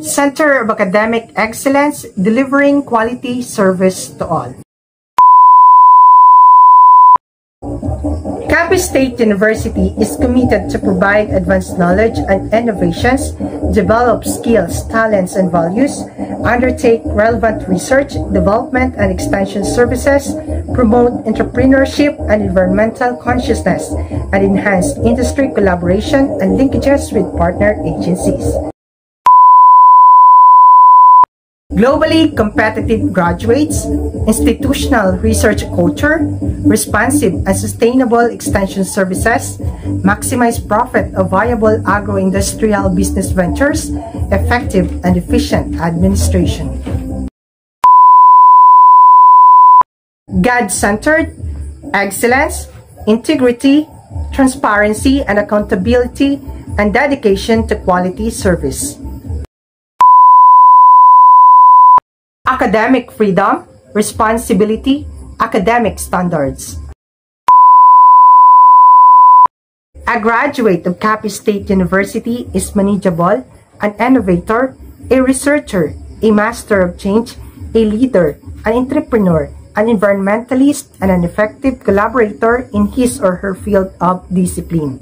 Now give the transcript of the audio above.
Center of Academic Excellence, delivering quality service to all. Capiz State University is committed to provide advanced knowledge and innovations, develop skills, talents, and values, undertake relevant research, development, and expansion services, promote entrepreneurship and environmental consciousness, and enhance industry collaboration and linkages with partner agencies. Globally competitive graduates, institutional research culture, responsive and sustainable extension services, maximize profit of viable agro-industrial business ventures, effective and efficient administration. God-centered, excellence, integrity, transparency and accountability, and dedication to quality service. Academic freedom, responsibility, academic standards. A graduate of Capiz State University is manageable, an innovator, a researcher, a master of change, a leader, an entrepreneur, an environmentalist, and an effective collaborator in his or her field of discipline.